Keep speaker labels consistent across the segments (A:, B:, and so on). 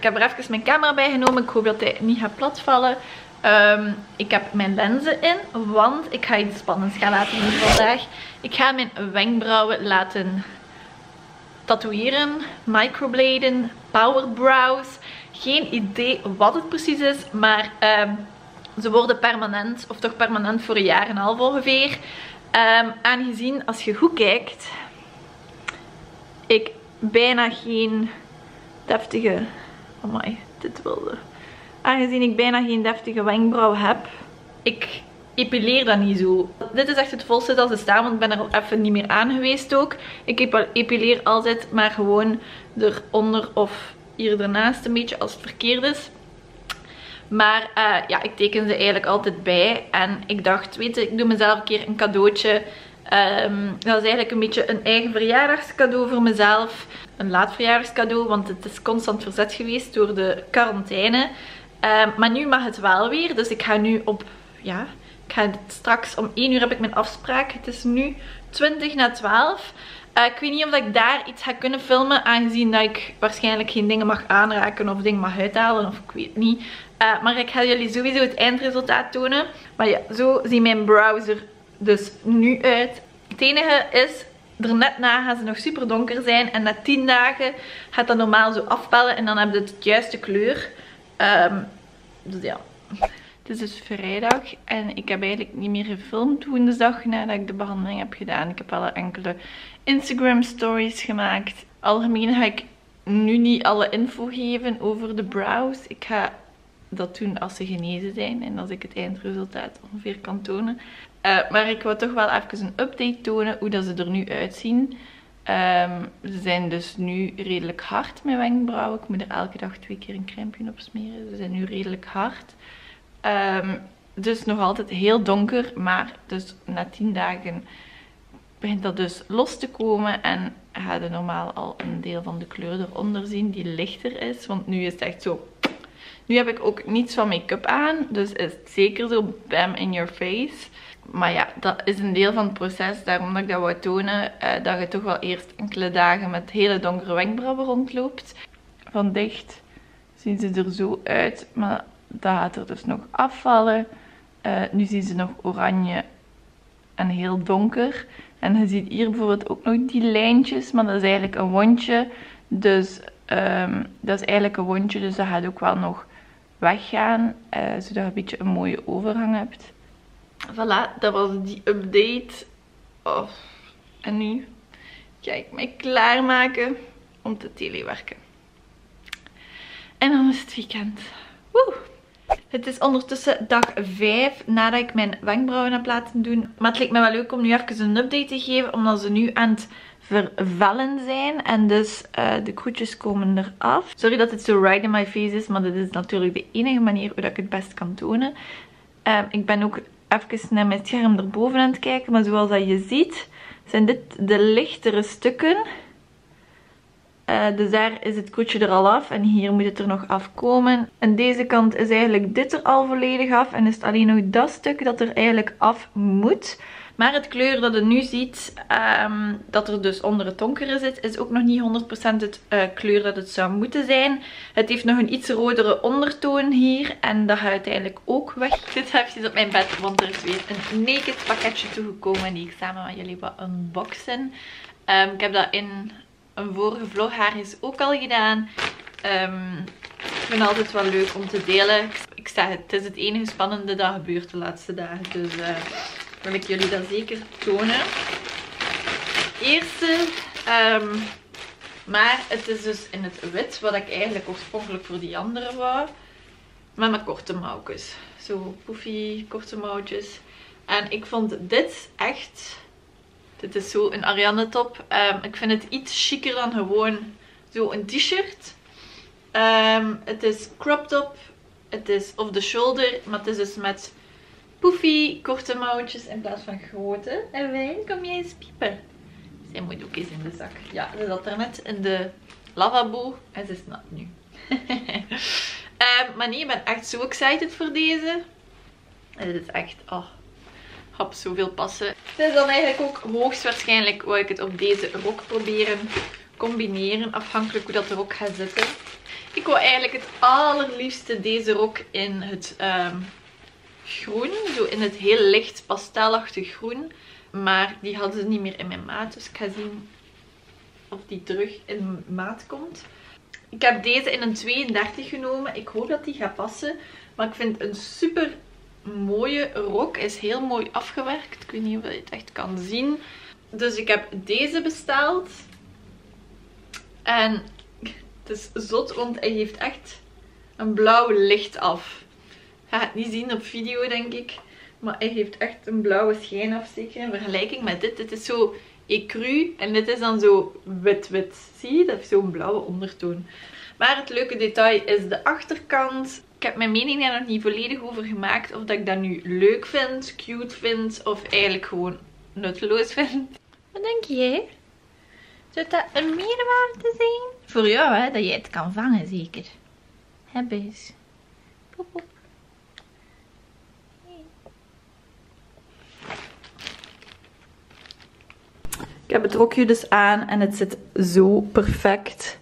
A: ik heb er even mijn camera bij genomen. Ik hoop dat hij niet gaat platvallen. Um, ik heb mijn lenzen in, want ik ga iets spannends gaan laten doen vandaag. Ik ga mijn wenkbrauwen laten tatoeëren, microbladen, power brows. Geen idee wat het precies is, maar um, ze worden permanent, of toch permanent voor een jaar en een half ongeveer. Um, aangezien, als je goed kijkt, ik bijna geen deftige... Amai, dit wilde... Aangezien ik bijna geen deftige wenkbrauw heb, ik epileer dat niet zo. Dit is echt het volste dat ze staan, want ik ben er even niet meer aan geweest ook. Ik epileer altijd maar gewoon eronder of hier ernaast een beetje als het verkeerd is. Maar uh, ja, ik teken ze eigenlijk altijd bij. En ik dacht, weet je, ik doe mezelf een keer een cadeautje. Um, dat is eigenlijk een beetje een eigen verjaardagscadeau voor mezelf. Een laat verjaardagscadeau, want het is constant verzet geweest door de quarantaine. Um, maar nu mag het wel weer. Dus ik ga nu op, ja, ik ga straks om 1 uur heb ik mijn afspraak. Het is nu 20 na 12. Uh, ik weet niet of ik daar iets ga kunnen filmen. Aangezien dat ik waarschijnlijk geen dingen mag aanraken of dingen mag uithalen. Of ik weet niet. Uh, maar ik ga jullie sowieso het eindresultaat tonen. Maar ja, zo ziet mijn browser dus nu uit. Het enige is, er net na gaan ze nog super donker zijn. En na 10 dagen gaat dat normaal zo afpellen. En dan heb je het juiste kleur. Um, dus ja. Het is dus vrijdag en ik heb eigenlijk niet meer gefilmd woensdag nadat ik de behandeling heb gedaan. Ik heb alle enkele Instagram stories gemaakt. Algemeen ga ik nu niet alle info geven over de brows. Ik ga dat doen als ze genezen zijn en als ik het eindresultaat ongeveer kan tonen. Uh, maar ik wil toch wel even een update tonen hoe dat ze er nu uitzien. Um, ze zijn dus nu redelijk hard, mijn wenkbrauwen. Ik moet er elke dag twee keer een crème op smeren. Ze zijn nu redelijk hard. Um, dus nog altijd heel donker, maar dus na 10 dagen begint dat dus los te komen. En ga je normaal al een deel van de kleur eronder zien die lichter is. Want nu is het echt zo... Nu heb ik ook niets van make-up aan, dus is het zeker zo bam in your face. Maar ja, dat is een deel van het proces. Daarom dat ik dat wou tonen. Eh, dat je toch wel eerst enkele dagen met hele donkere wenkbrauwen rondloopt. Van dicht zien ze er zo uit. Maar dat gaat er dus nog afvallen. Uh, nu zien ze nog oranje en heel donker. En je ziet hier bijvoorbeeld ook nog die lijntjes. Maar dat is eigenlijk een wondje. Dus um, dat is eigenlijk een wondje. Dus dat gaat ook wel nog weggaan. Uh, zodat je een beetje een mooie overgang hebt. Voilà, dat was die update. En nu ga ik mij klaarmaken om te telewerken. En dan is het weekend. Woe! Het is ondertussen dag 5 nadat ik mijn wenkbrauwen heb laten doen. Maar het leek me wel leuk om nu even een update te geven. Omdat ze nu aan het vervellen zijn. En dus uh, de kroetjes komen eraf. Sorry dat het zo right in my face is. Maar dit is natuurlijk de enige manier hoe ik het best kan tonen. Uh, ik ben ook even naar mijn scherm erboven aan het kijken. Maar zoals dat je ziet, zijn dit de lichtere stukken. Uh, dus daar is het koetje er al af. En hier moet het er nog afkomen. En deze kant is eigenlijk dit er al volledig af. En is het alleen nog dat stuk dat er eigenlijk af moet. Maar het kleur dat je nu ziet, um, dat er dus onder het donkere zit, is ook nog niet 100% het uh, kleur dat het zou moeten zijn. Het heeft nog een iets rodere ondertoon hier. En dat gaat uiteindelijk ook weg. Ik zit even op mijn bed, want er is weer een naked pakketje toegekomen die ik samen met jullie wil unboxen. Um, ik heb dat in een vorige vlog haar is ook al gedaan. Um, ik vind het altijd wel leuk om te delen. Ik zeg het, is het enige spannende dat gebeurt de laatste dagen. Dus... Uh, wil ik jullie dat zeker tonen. Eerste, um, maar het is dus in het wit, wat ik eigenlijk oorspronkelijk voor die andere wou. Met korte mouwtjes. Zo poefy, korte mouwtjes. En ik vond dit echt, dit is zo een Ariane top. Um, ik vind het iets chiquer dan gewoon zo een t-shirt. Um, het is crop top. Het is off the shoulder, maar het is dus met poefy korte mouwtjes in plaats van grote. En Wijn, kom jij eens piepen? Zij moet ook eens in de zak. Ja, ze zat er net in de lavabo en ze is nat nu. um, maar nee, ik ben echt zo excited voor deze. En dit is echt, oh, hap zoveel passen. Het is dan eigenlijk ook hoogstwaarschijnlijk wil ik het op deze rok proberen. combineren, afhankelijk hoe dat er ook gaat zitten. Ik wil eigenlijk het allerliefste deze rok in het ehm, groen, zo in het heel licht pastelachtig groen. Maar die hadden ze niet meer in mijn maat, dus ik ga zien of die terug in maat komt. Ik heb deze in een 32 genomen. Ik hoop dat die gaat passen. Maar ik vind een super mooie rok. Is heel mooi afgewerkt. Ik weet niet of je het echt kan zien. Dus ik heb deze besteld. En het is zot, want hij heeft echt een blauw licht af. Gaat het niet zien op video, denk ik. Maar hij heeft echt een blauwe schijn af, zeker in vergelijking met dit. Dit is zo ecru en dit is dan zo wit-wit. Zie je? Dat heeft zo'n blauwe ondertoon. Maar het leuke detail is de achterkant. Ik heb mijn mening daar nog niet volledig over gemaakt. Of dat ik dat nu leuk vind, cute vind of eigenlijk gewoon nutteloos vind. Wat denk jij? Zou dat een meerwaarde zijn? Voor jou, hè? Dat jij het kan vangen, zeker. Bees? Poep, Ik heb het rokje dus aan en het zit zo perfect.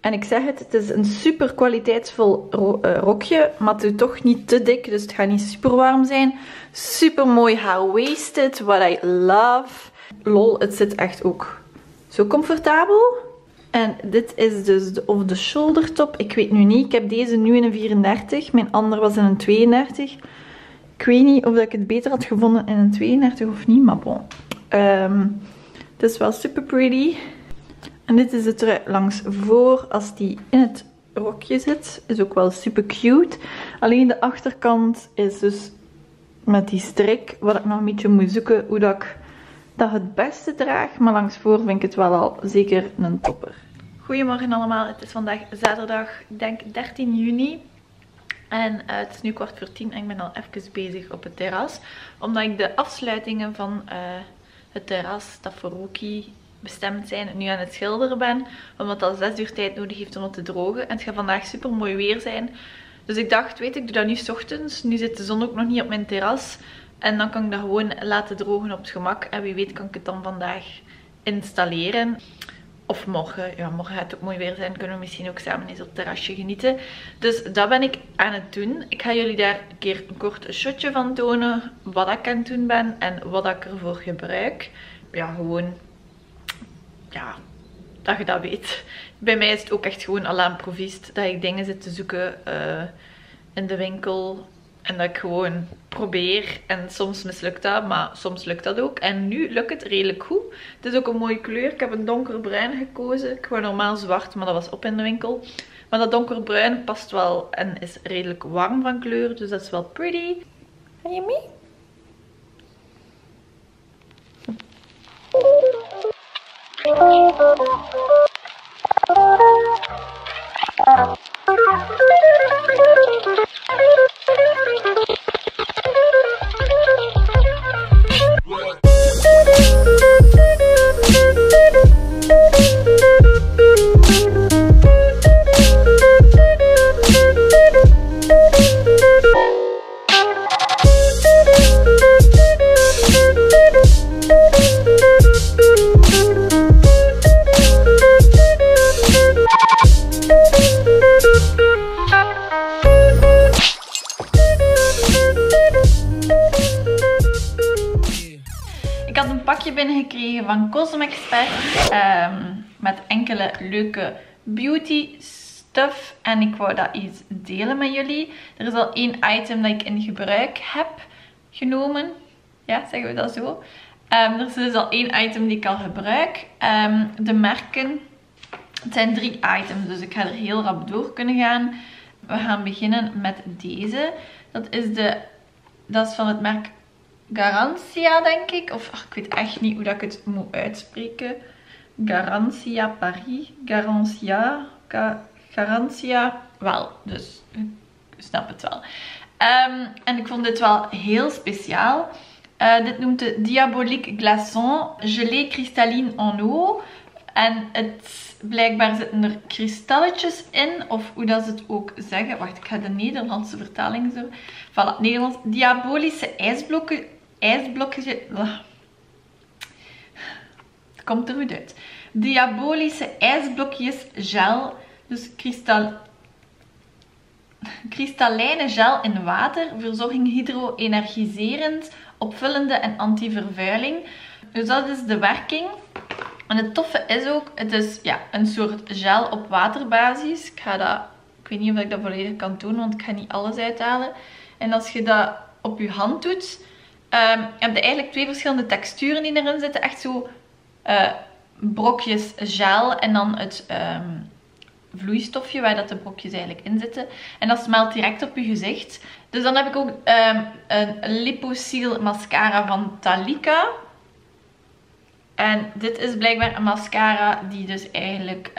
A: En ik zeg het, het is een super kwaliteitsvol eh, rokje, maar het is toch niet te dik, dus het gaat niet super warm zijn. Super mooi high-waisted, what I love. Lol, het zit echt ook zo comfortabel. En dit is dus de off-the-shoulder top. Ik weet nu niet, ik heb deze nu in een 34, mijn andere was in een 32. Ik weet niet of ik het beter had gevonden in een 32 of niet, maar bon. Um, het is wel super pretty. En dit is het er langs voor als die in het rokje zit. Is ook wel super cute. Alleen de achterkant is dus met die strik. Wat ik nog een beetje moet zoeken hoe dat ik dat het beste draag. Maar langs voor vind ik het wel al zeker een topper. Goedemorgen allemaal. Het is vandaag zaterdag, denk 13 juni. En uh, het is nu kwart voor tien en ik ben al even bezig op het terras. Omdat ik de afsluitingen van... Uh, het terras dat voor Rookie bestemd zijn nu aan het schilderen ben. Omdat dat 6 uur tijd nodig heeft om het te drogen. En het gaat vandaag super mooi weer zijn. Dus ik dacht, weet ik, doe dat nu s ochtends. Nu zit de zon ook nog niet op mijn terras. En dan kan ik dat gewoon laten drogen op het gemak. En wie weet kan ik het dan vandaag installeren. Of morgen. Ja, morgen gaat het ook mooi weer zijn. Kunnen we misschien ook samen eens op het terrasje genieten. Dus dat ben ik aan het doen. Ik ga jullie daar een keer een kort shotje van tonen. Wat ik aan het doen ben en wat ik ervoor gebruik. Ja, gewoon... Ja, dat je dat weet. Bij mij is het ook echt gewoon al provist. Dat ik dingen zit te zoeken uh, in de winkel. En dat ik gewoon probeer. En soms mislukt dat, maar soms lukt dat ook. En nu lukt het redelijk goed. Het is ook een mooie kleur. Ik heb een donkerbruin gekozen. Ik wou normaal zwart, maar dat was op in de winkel. Maar dat donkerbruin past wel en is redelijk warm van kleur. Dus dat is wel pretty. Ga je mee? Leuke beauty stuff. En ik wou dat iets delen met jullie. Er is al één item dat ik in gebruik heb genomen. Ja, zeggen we dat zo. Um, er is dus al één item die ik al gebruik. Um, de merken. Het zijn drie items, dus ik ga er heel rap door kunnen gaan. We gaan beginnen met deze. Dat is, de, dat is van het merk Garantia, denk ik. Of ach, ik weet echt niet hoe dat ik het moet uitspreken. Garantia Paris. Garantia. Ga, Garantia. Wel, dus ik snap het wel. Um, en ik vond dit wel heel speciaal. Uh, dit noemt de Diabolique Glaçon Gelée Cristalline en Eau. En het, blijkbaar zitten er kristalletjes in. Of hoe dat ze het ook zeggen. Wacht, ik ga de Nederlandse vertaling zo. Voilà, Nederlands. Diabolische ijsblokken ijsblokjes. Komt er goed uit. Diabolische ijsblokjes gel. Dus kristal, kristallijne gel in water. Verzorging hydro-energiserend, opvullende en anti-vervuiling. Dus dat is de werking. En het toffe is ook, het is ja, een soort gel op waterbasis. Ik ga dat, ik weet niet of ik dat volledig kan doen, want ik ga niet alles uithalen. En als je dat op je hand doet, um, heb je eigenlijk twee verschillende texturen die erin zitten. Echt zo uh, brokjes gel en dan het um, vloeistofje waar dat de brokjes eigenlijk in zitten. En dat smelt direct op je gezicht. Dus dan heb ik ook um, een Liposil mascara van Talika. En dit is blijkbaar een mascara die dus eigenlijk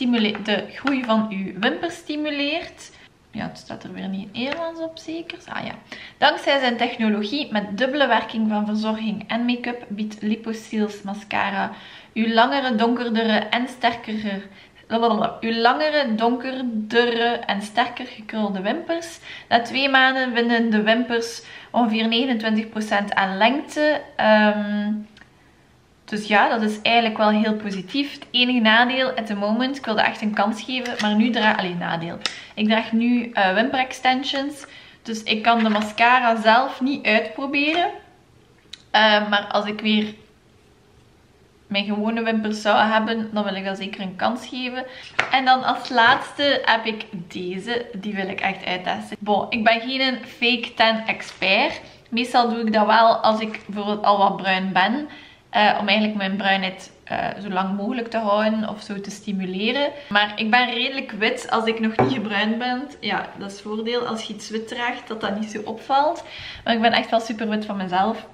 A: uh, de groei van uw wimpers stimuleert. Ja, het staat er weer niet Nederlands op zeker. Ah ja. Dankzij zijn technologie met dubbele werking van verzorging en make-up biedt Liposeals mascara uw langere, donkerdere en sterkere uw langere, donkerdere en sterker gekrulde wimpers. Na twee maanden winnen de wimpers ongeveer 29% aan lengte. Um, dus ja, dat is eigenlijk wel heel positief. Het enige nadeel at the moment, ik wilde echt een kans geven, maar nu draag alleen nadeel. Ik draag nu uh, wimper extensions, dus ik kan de mascara zelf niet uitproberen. Uh, maar als ik weer mijn gewone wimpers zou hebben, dan wil ik dat zeker een kans geven. En dan als laatste heb ik deze. Die wil ik echt uittesten. Ik ben geen fake tan expert. Meestal doe ik dat wel als ik bijvoorbeeld al wat bruin ben. Uh, om eigenlijk mijn bruinheid uh, zo lang mogelijk te houden of zo te stimuleren. Maar ik ben redelijk wit als ik nog niet gebruind ben. Ja, dat is het voordeel als je iets wit draagt, dat dat niet zo opvalt. Maar ik ben echt wel super wit van mezelf.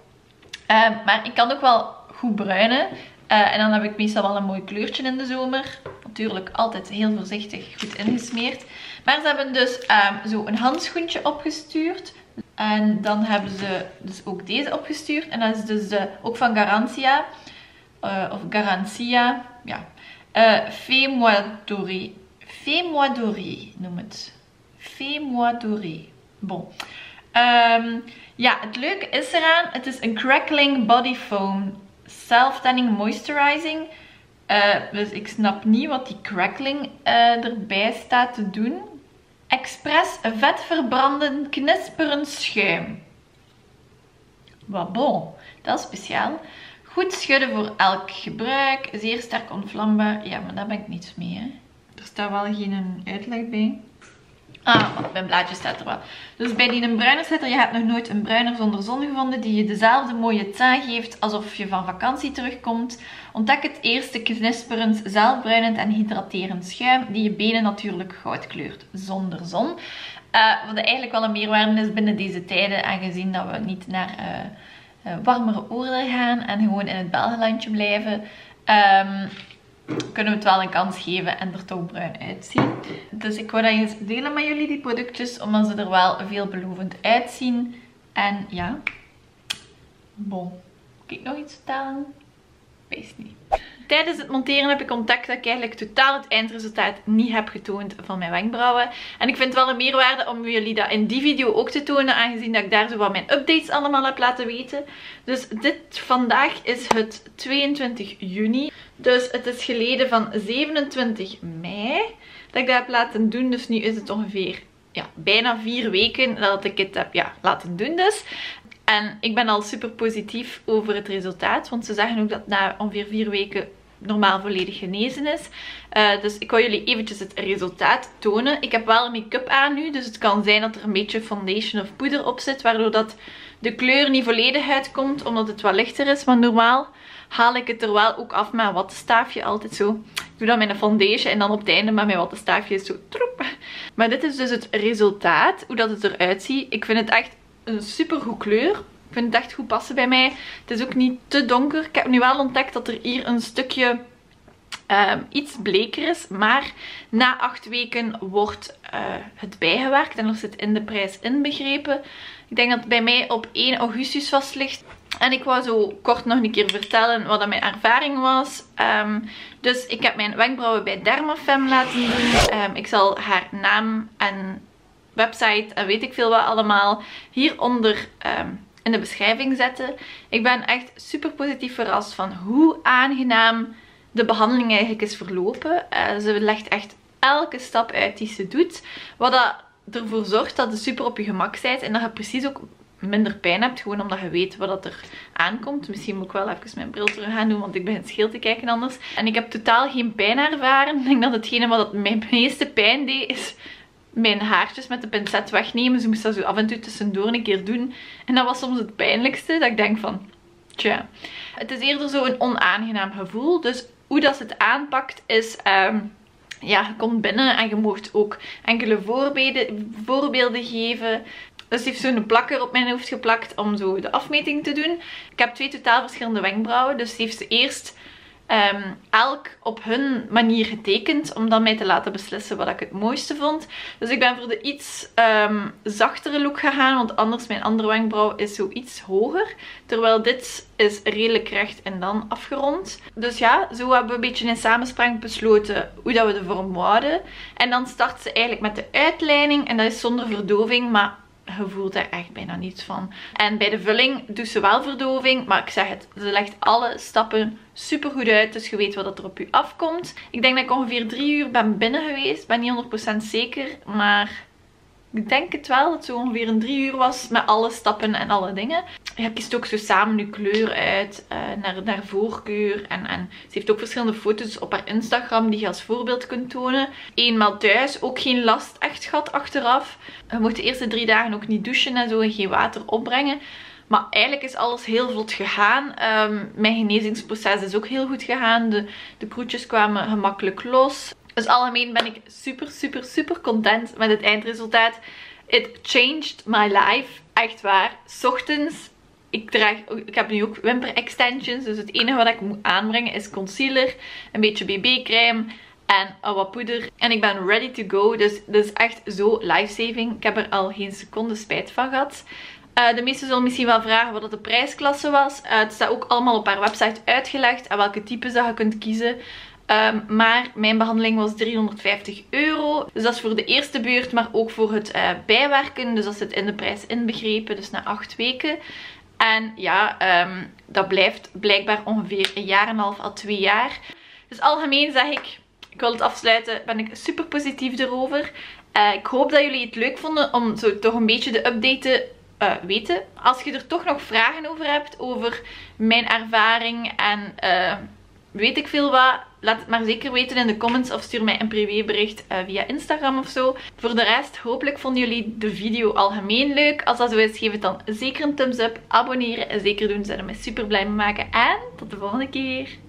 A: Uh, maar ik kan ook wel goed bruinen. en dan heb ik meestal wel een mooi kleurtje in de zomer. Natuurlijk altijd heel voorzichtig goed ingesmeerd. Maar ze hebben dus um, zo een handschoentje opgestuurd. En dan hebben ze dus ook deze opgestuurd. En dat is dus de, ook van Garantia. Uh, of Garantia. Ja. Uh. Fais moi doré noem het. Fais moi doré. Bon. Um, ja, het leuke is eraan. Het is een crackling body foam. Self-tanning moisturizing. Uh, dus ik snap niet wat die crackling erbij staat te doen. Express vetverbrandend knisperend schuim. Wat bon, dat is speciaal. Goed schudden voor elk gebruik. Zeer sterk ontvlambaar. Ja, maar daar ben ik niets mee. Er staat wel geen uitleg bij. Ah, mijn blaadje staat er wel. Dus bij die een bruiner zit je hebt nog nooit een bruiner zonder zon gevonden die je dezelfde mooie taan geeft alsof je van vakantie terugkomt. Ontdek het eerste knisperend, zelfbruinend en hydraterend schuim die je benen natuurlijk goud kleurt zonder zon. Uh, wat eigenlijk wel een meerwaarde is binnen deze tijden, aangezien dat we niet naar uh, warmere oorden gaan en gewoon in het Belgelandje blijven. Um, kunnen we het wel een kans geven en er toch bruin uitzien. Dus ik wil dat eens delen met jullie, die productjes, omdat ze er wel veelbelovend uitzien. En ja, bon. Kijk nog iets vertellen? Wees niet. Tijdens het monteren heb ik ontdekt dat ik eigenlijk totaal het eindresultaat niet heb getoond van mijn wenkbrauwen. En ik vind het wel een meerwaarde om jullie dat in die video ook te tonen, aangezien dat ik daar zo wat mijn updates allemaal heb laten weten. Dus dit vandaag is het 22 juni. Dus het is geleden van 27 mei dat ik dat heb laten doen. Dus nu is het ongeveer ja, bijna vier weken dat ik het heb ja, laten doen dus. En ik ben al super positief over het resultaat. Want ze zeggen ook dat na ongeveer vier weken normaal volledig genezen is. Uh, dus ik wil jullie eventjes het resultaat tonen. Ik heb wel make-up aan nu. Dus het kan zijn dat er een beetje foundation of poeder op zit. Waardoor dat de kleur niet volledig uitkomt. Omdat het wat lichter is. Maar normaal haal ik het er wel ook af met een wattenstaafje. Altijd zo. Ik doe dan een foundation. En dan op het einde met mijn wattenstaafje zo troep. Maar dit is dus het resultaat. Hoe dat het eruit ziet. Ik vind het echt een super goed kleur. Ik vind het echt goed passen bij mij. Het is ook niet te donker. Ik heb nu wel ontdekt dat er hier een stukje uh, iets bleker is. Maar na acht weken wordt uh, het bijgewerkt. En er zit in de prijs inbegrepen. Ik denk dat het bij mij op 1 augustus vast ligt. En ik wou zo kort nog een keer vertellen wat mijn ervaring was. Um, dus ik heb mijn wenkbrauwen bij Dermafem laten doen. Um, ik zal haar naam en website en weet ik veel wat allemaal hieronder um, in de beschrijving zetten. Ik ben echt super positief verrast van hoe aangenaam de behandeling eigenlijk is verlopen. Uh, ze legt echt elke stap uit die ze doet. Wat dat ervoor zorgt dat je super op je gemak bent en dat je precies ook minder pijn hebt. Gewoon omdat je weet wat er aankomt. Misschien moet ik wel even mijn bril terug gaan doen, want ik begin scheel te kijken anders. En ik heb totaal geen pijn ervaren. Ik denk dat hetgene wat het meeste pijn deed, is mijn haartjes met de pincet wegnemen. Ze moest dat zo af en toe tussendoor een keer doen. En dat was soms het pijnlijkste. Dat ik denk van, tja. Het is eerder zo een onaangenaam gevoel. Dus hoe dat ze het aanpakt is... Um, ja, je komt binnen en je mocht ook enkele voorbeelden, voorbeelden geven. Dus die heeft zo'n plakker op mijn hoofd geplakt om zo de afmeting te doen. Ik heb twee totaal verschillende wenkbrauwen. Dus die heeft ze eerst um, elk op hun manier getekend. Om dan mij te laten beslissen wat ik het mooiste vond. Dus ik ben voor de iets um, zachtere look gegaan. Want anders mijn andere wenkbrauw is zo iets hoger. Terwijl dit is redelijk recht en dan afgerond. Dus ja, zo hebben we een beetje in samenspraak besloten hoe dat we de vorm wouden. En dan start ze eigenlijk met de uitleiding. En dat is zonder verdoving. Maar je voelt er echt bijna niets van. En bij de vulling doet ze wel verdoving. Maar ik zeg het, ze legt alle stappen super goed uit. Dus je weet wat er op je afkomt. Ik denk dat ik ongeveer drie uur ben binnen geweest. Ben niet 100% zeker. Maar ik denk het wel, dat het zo ongeveer een drie uur was met alle stappen en alle dingen. Je kiest ook zo samen je kleur uit, uh, naar, naar voorkeur. En, en ze heeft ook verschillende foto's op haar Instagram die je als voorbeeld kunt tonen. Eenmaal thuis, ook geen last echt gehad achteraf. Je mocht de eerste drie dagen ook niet douchen en zo en geen water opbrengen. Maar eigenlijk is alles heel vlot gegaan. Um, mijn genezingsproces is ook heel goed gegaan. De, de kroetjes kwamen gemakkelijk los. Dus algemeen ben ik super, super, super content met het eindresultaat. It changed my life. Echt waar. Ochtends, ik, draag, ik heb nu ook wimper extensions. Dus het enige wat ik moet aanbrengen is concealer, een beetje bb-crème en wat poeder. En ik ben ready to go. Dus dat is echt zo life-saving. Ik heb er al geen seconde spijt van gehad. Uh, de meesten zullen misschien wel vragen wat de prijsklasse was. Uh, het staat ook allemaal op haar website uitgelegd en welke types dat je kunt kiezen. Um, maar mijn behandeling was 350 euro. Dus dat is voor de eerste beurt, maar ook voor het uh, bijwerken. Dus dat zit in de prijs inbegrepen, dus na 8 weken. En ja, um, dat blijft blijkbaar ongeveer een jaar en een half à twee jaar. Dus algemeen zeg ik, ik wil het afsluiten, ben ik super positief erover. Uh, ik hoop dat jullie het leuk vonden om zo toch een beetje de update te uh, weten. Als je er toch nog vragen over hebt, over mijn ervaring en weet ik veel wat, laat het maar zeker weten in de comments of stuur mij een privébericht uh, via Instagram of zo. Voor de rest, hopelijk vonden jullie de video algemeen leuk. Als dat zo is, geef het dan zeker een thumbs up, abonneren en zeker doen, zouden mij super blij mee maken. En tot de volgende keer!